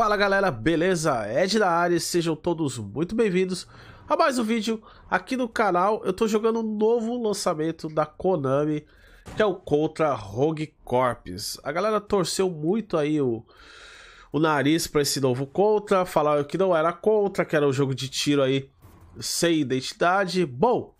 Fala galera, beleza? Ed da área, sejam todos muito bem-vindos a mais um vídeo aqui no canal. Eu tô jogando um novo lançamento da Konami, que é o Contra Rogue Corps. A galera torceu muito aí o, o nariz para esse novo Contra, falaram que não era Contra, que era um jogo de tiro aí sem identidade. Bom,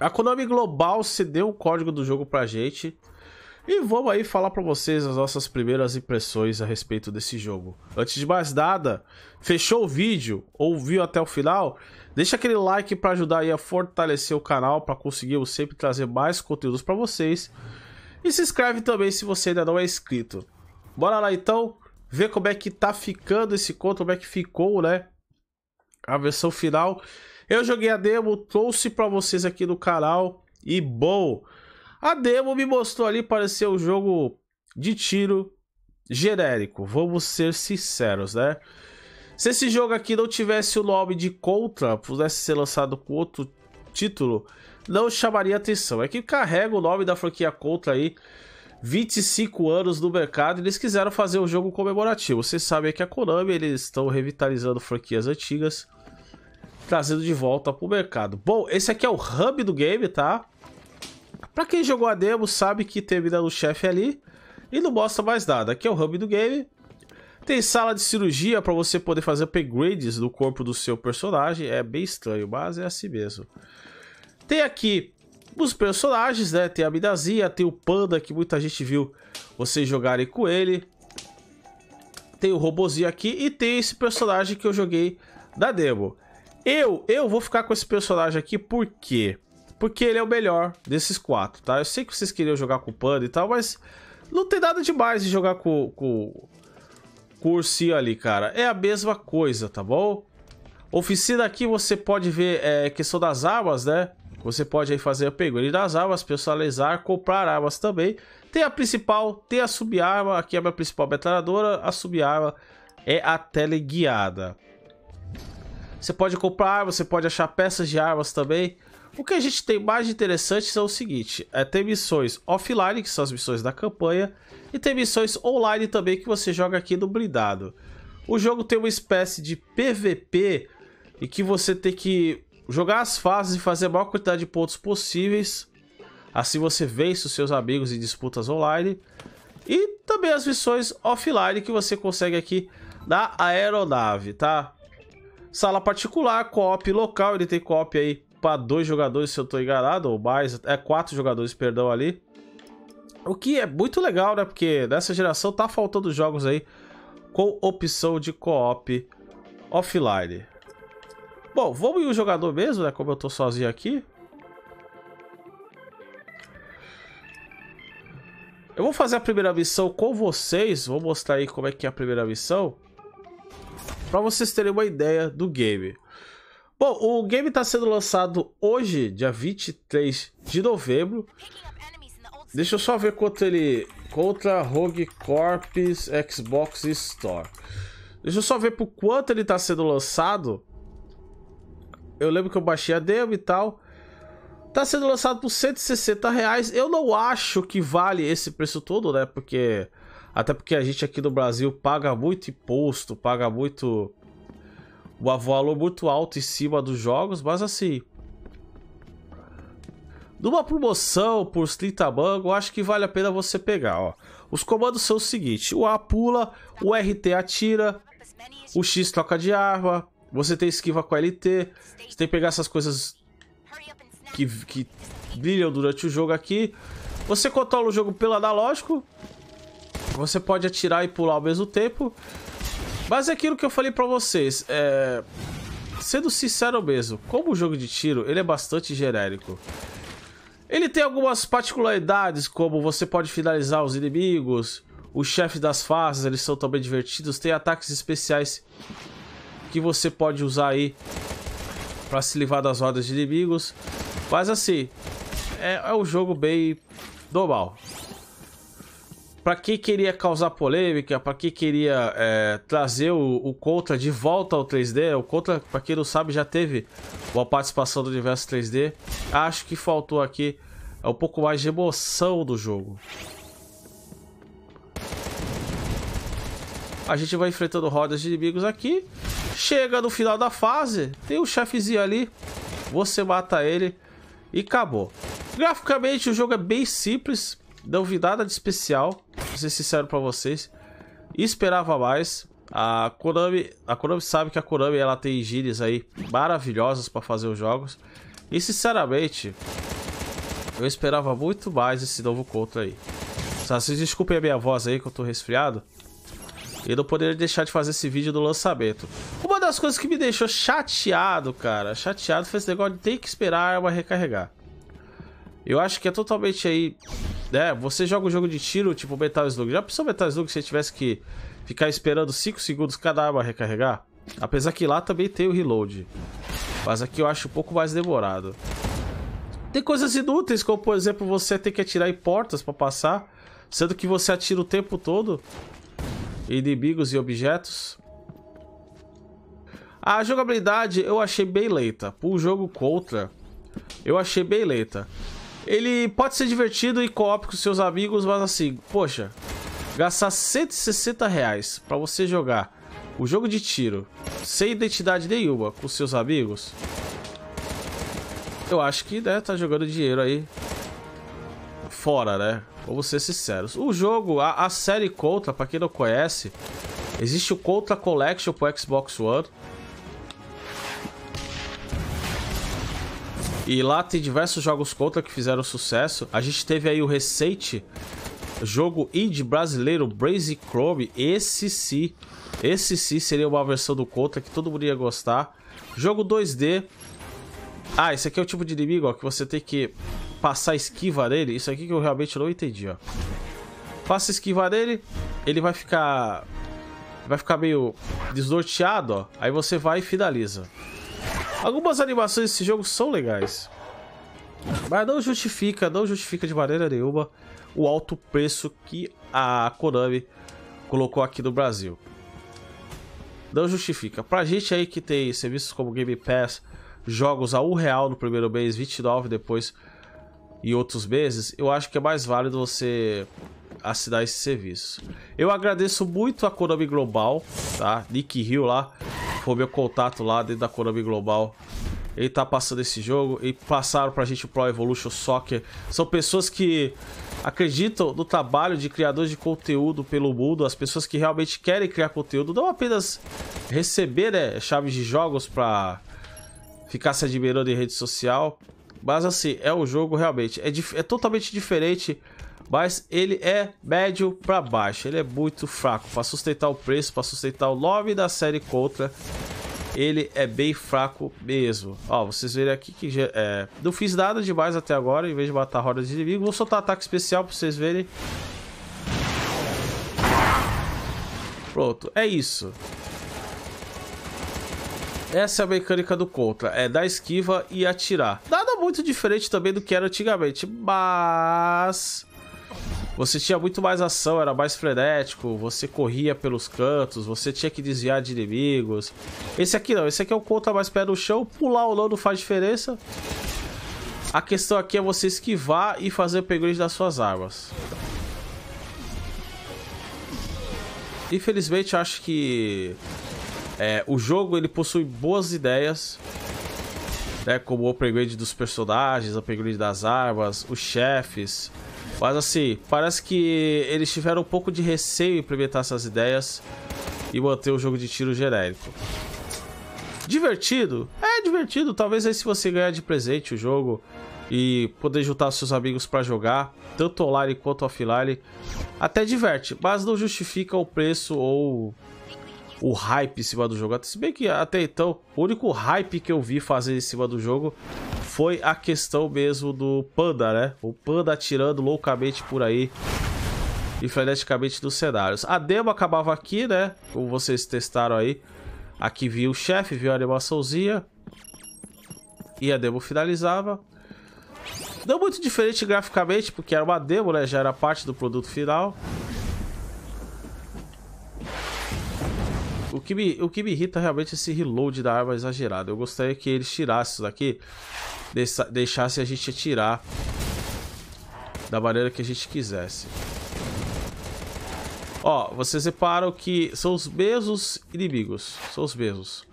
a Konami Global cedeu o código do jogo pra gente. E vamos aí falar para vocês as nossas primeiras impressões a respeito desse jogo. Antes de mais nada, fechou o vídeo, ouviu até o final? Deixa aquele like para ajudar aí a fortalecer o canal, para conseguir eu sempre trazer mais conteúdos para vocês. E se inscreve também se você ainda não é inscrito. Bora lá então, ver como é que tá ficando esse conto, como é que ficou, né? A versão final. Eu joguei a demo, trouxe para vocês aqui no canal e bom... A demo me mostrou ali parecer um jogo de tiro genérico, vamos ser sinceros, né? Se esse jogo aqui não tivesse o nome de Contra, pudesse ser lançado com outro título, não chamaria atenção. É que carrega o nome da franquia Contra aí, 25 anos no mercado, e eles quiseram fazer um jogo comemorativo. Vocês sabem que a Konami, eles estão revitalizando franquias antigas, trazendo de volta para o mercado. Bom, esse aqui é o hub do game, tá? Pra quem jogou a demo, sabe que termina no chefe ali e não mostra mais nada. Aqui é o hub do game. Tem sala de cirurgia para você poder fazer upgrades no corpo do seu personagem. É bem estranho, mas é assim mesmo. Tem aqui os personagens, né? Tem a Midazia, tem o Panda, que muita gente viu vocês jogarem com ele. Tem o robozinho aqui e tem esse personagem que eu joguei da demo. Eu, eu vou ficar com esse personagem aqui porque porque ele é o melhor desses quatro, tá? Eu sei que vocês queriam jogar com o Panda e tal, mas não tem nada demais de jogar com, com, com o ursinho ali, cara. É a mesma coisa, tá bom? Oficina aqui você pode ver é, questão das armas, né? Você pode aí fazer pergunta das armas, personalizar, comprar armas também. Tem a principal, tem a subarma, aqui é a minha principal metralhadora, a subarma é a teleguiada. Você pode comprar, você pode achar peças de armas também. O que a gente tem mais interessante é o seguinte: é, tem missões offline, que são as missões da campanha, e tem missões online também que você joga aqui no blindado. O jogo tem uma espécie de PVP e que você tem que jogar as fases e fazer a maior quantidade de pontos possíveis. Assim você vence os seus amigos em disputas online. E também as missões offline que você consegue aqui na aeronave, tá? Sala particular, co-op local, ele tem co-op aí para dois jogadores, se eu tô enganado, ou mais, é quatro jogadores, perdão, ali. O que é muito legal, né? Porque nessa geração tá faltando jogos aí com opção de co-op offline. Bom, vamos ir o jogador mesmo, né? Como eu tô sozinho aqui. Eu vou fazer a primeira missão com vocês. Vou mostrar aí como é que é a primeira missão. Para vocês terem uma ideia do game. Bom, o game está sendo lançado hoje, dia 23 de novembro. Deixa eu só ver quanto ele... Contra Rogue Corps Xbox Store. Deixa eu só ver por quanto ele está sendo lançado. Eu lembro que eu baixei a demo e tal. Tá sendo lançado por 160 reais. Eu não acho que vale esse preço todo, né? Porque... Até porque a gente aqui no Brasil paga muito imposto, paga muito o valor muito alto em cima dos jogos, mas assim. Numa promoção por 30 mango, eu acho que vale a pena você pegar, ó. Os comandos são o seguinte: o A pula, o RT atira, o X troca de arma, você tem esquiva com a LT, você tem que pegar essas coisas que, que brilham durante o jogo aqui. Você controla o jogo pelo analógico, você pode atirar e pular ao mesmo tempo. Mas é aquilo que eu falei pra vocês, é... Sendo sincero mesmo, como o jogo de tiro, ele é bastante genérico. Ele tem algumas particularidades, como você pode finalizar os inimigos, os chefes das fases, eles são também divertidos, tem ataques especiais que você pode usar aí para se livrar das rodas de inimigos. Mas assim, é, é um jogo bem normal para quem queria causar polêmica, para quem queria é, trazer o, o, Contra de volta ao 3D, o Contra, para quem não sabe, já teve uma participação do universo 3D. Acho que faltou aqui é um pouco mais de emoção do jogo. A gente vai enfrentando rodas de inimigos aqui. Chega no final da fase, tem um chefezinho ali. Você mata ele e acabou. Graficamente o jogo é bem simples, não vi nada de especial, pra ser sincero pra vocês. Esperava mais. A Konami, a Konami sabe que a Konami ela tem gírias aí maravilhosas para fazer os jogos. E sinceramente, eu esperava muito mais esse novo Contra aí. Vocês desculpem a minha voz aí que eu tô resfriado. E não poderia deixar de fazer esse vídeo do lançamento. Uma das coisas que me deixou chateado, cara, chateado foi esse negócio de ter que esperar a arma recarregar. Eu acho que é totalmente aí, né, você joga um jogo de tiro, tipo Metal Slug. Já pensou Metal Slug se você tivesse que ficar esperando 5 segundos cada arma recarregar? Apesar que lá também tem o reload. Mas aqui eu acho um pouco mais demorado. Tem coisas inúteis, como por exemplo você ter que atirar em portas para passar, sendo que você atira o tempo todo inimigos e objetos. A jogabilidade eu achei bem lenta. Um jogo contra, eu achei bem lenta. Ele pode ser divertido e co-op com seus amigos, mas assim, poxa, gastar 160 reais para você jogar o jogo de tiro sem identidade nenhuma com seus amigos, eu acho que né, tá jogando dinheiro aí fora, né? Vamos ser sinceros. O jogo, a, a série Contra, para quem não conhece, existe o Contra Collection pro Xbox One. E lá tem diversos jogos Contra que fizeram sucesso. A gente teve aí o recente jogo indie brasileiro Brazy Chrome. Esse sim, esse sim seria uma versão do Contra que todo mundo ia gostar. Jogo 2D. Ah, esse aqui é o tipo de inimigo ó, que você tem que passar esquiva nele, isso aqui que eu realmente não entendi, ó. Passa esquiva nele, ele vai ficar... Vai ficar meio desnorteado, ó. Aí você vai e finaliza. Algumas animações desse jogo são legais. Mas não justifica, não justifica de maneira nenhuma o alto preço que a Konami colocou aqui no Brasil. Não justifica. Pra gente aí que tem serviços como Game Pass, jogos a um real no primeiro mês, 29 depois e outros meses, eu acho que é mais válido você assinar esse serviço. Eu agradeço muito a Konami Global, tá? Nick Hill lá, foi meu contato lá dentro da Konami Global. Ele tá passando esse jogo e passaram pra gente o Pro Evolution Soccer. São pessoas que acreditam no trabalho de criadores de conteúdo pelo mundo, as pessoas que realmente querem criar conteúdo, não apenas receber né, chaves de jogos para ficar se admirando em rede social, mas assim, é um jogo realmente. É, é totalmente diferente. Mas ele é médio para baixo. Ele é muito fraco. Para sustentar o preço, para sustentar o nome da série Contra. Ele é bem fraco mesmo. Ó, vocês verem aqui que é, não fiz nada demais até agora. Em vez de matar rodas de inimigo, vou soltar ataque especial para vocês verem. Pronto, é isso. Essa é a mecânica do Contra, é dar esquiva e atirar. Nada muito diferente também do que era antigamente, mas... Você tinha muito mais ação, era mais frenético, você corria pelos cantos, você tinha que desviar de inimigos. Esse aqui não, esse aqui é o Contra mais pé no chão, pular ou não não faz diferença. A questão aqui é você esquivar e fazer upgrade das suas armas. Infelizmente, acho que é, o jogo ele possui boas ideias, né, como o upgrade dos personagens, upgrade das armas, os chefes. Mas assim, parece que eles tiveram um pouco de receio em implementar essas ideias e manter o jogo de tiro genérico. Divertido? É divertido. Talvez aí se você ganhar de presente o jogo e poder juntar seus amigos para jogar, tanto online quanto offline, até diverte, mas não justifica o preço ou o hype em cima do jogo. Se bem que até então, o único hype que eu vi fazer em cima do jogo foi a questão mesmo do Panda, né? O Panda atirando loucamente por aí e freneticamente nos cenários. A demo acabava aqui, né? Como vocês testaram aí. Aqui viu o chefe, viu a animaçãozinha. E a demo finalizava. Não muito diferente graficamente, porque era uma demo, né? Já era parte do produto final. O que, me, o que me irrita realmente é esse reload da arma exagerado. Eu gostaria que eles tirassem isso daqui, deixassem a gente atirar da maneira que a gente quisesse. Ó, vocês reparam que são os mesmos inimigos. São os mesmos.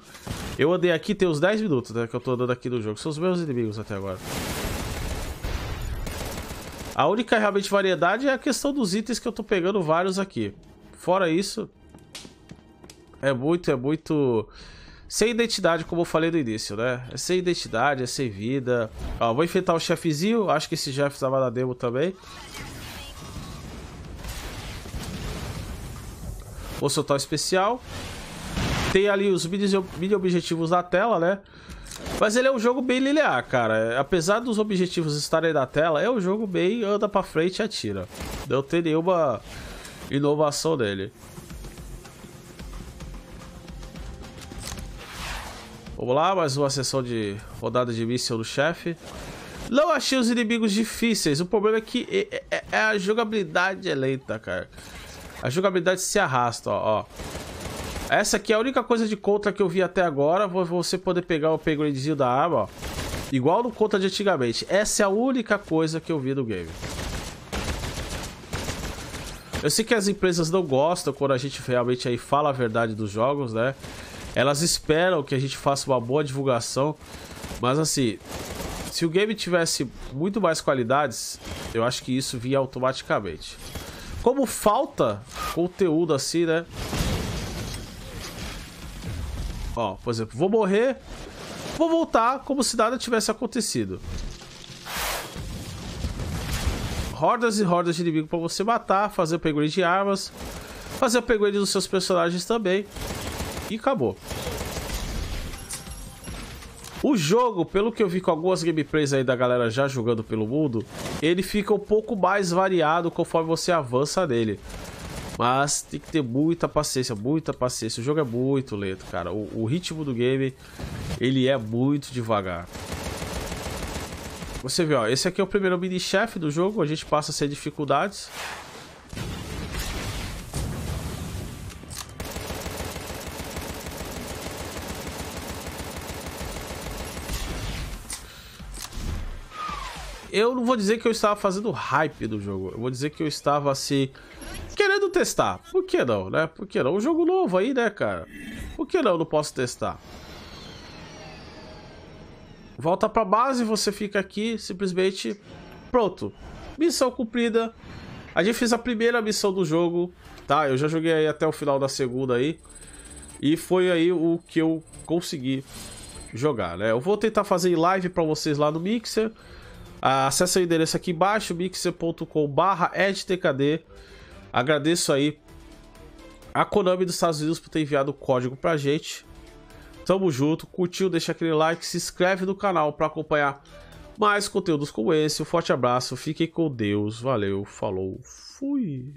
Eu andei aqui tem uns 10 minutos, né? Que eu tô andando aqui no jogo. São os mesmos inimigos até agora. A única realmente variedade é a questão dos itens que eu tô pegando vários aqui. Fora isso, é muito, é muito... Sem identidade, como eu falei no início, né? É sem identidade, é sem vida. Ó, vou enfrentar o chefezinho. Acho que esse já estava na demo também. Vou soltar o especial. Tem ali os mini objetivos na tela, né? Mas ele é um jogo bem linear, cara. Apesar dos objetivos estarem na tela, é um jogo bem anda pra frente e atira. Não tem nenhuma inovação nele. Vamos lá, mais uma sessão de rodada de míssil do chefe. Não achei os inimigos difíceis. O problema é que é, é, é a jogabilidade é lenta, cara. A jogabilidade se arrasta, ó, ó. Essa aqui é a única coisa de contra que eu vi até agora. Você poder pegar o upgradezinho da arma, ó. Igual no contra de antigamente. Essa é a única coisa que eu vi do game. Eu sei que as empresas não gostam quando a gente realmente aí fala a verdade dos jogos, né? Elas esperam que a gente faça uma boa divulgação. Mas assim, se o game tivesse muito mais qualidades, eu acho que isso vinha automaticamente. Como falta conteúdo assim, né? Ó, por exemplo, vou morrer, vou voltar como se nada tivesse acontecido. Hordas e hordas de inimigo para você matar, fazer upgrade de armas, fazer upgrade dos seus personagens também. E acabou. O jogo, pelo que eu vi com algumas gameplays aí da galera já jogando pelo mundo, ele fica um pouco mais variado conforme você avança nele. Mas tem que ter muita paciência, muita paciência. O jogo é muito lento, cara. O, o ritmo do game, ele é muito devagar. Você vê, ó, esse aqui é o primeiro mini-chefe do jogo, a gente passa sem dificuldades. Eu não vou dizer que eu estava fazendo hype do jogo. Eu vou dizer que eu estava assim. Querendo testar. Por que não, né? Por que não? Um jogo novo aí, né, cara? Por que não? Eu não posso testar. Volta pra base, você fica aqui, simplesmente. Pronto. Missão cumprida. A gente fez a primeira missão do jogo, tá? Eu já joguei aí até o final da segunda aí. E foi aí o que eu consegui jogar, né? Eu vou tentar fazer live pra vocês lá no Mixer. Acesse o endereço aqui embaixo, mixer.com.br edtkd. Agradeço aí a Konami dos Estados Unidos por ter enviado o código pra gente. Tamo junto, curtiu, deixa aquele like, se inscreve no canal para acompanhar mais conteúdos como esse. Um forte abraço, fiquem com Deus, valeu, falou, fui!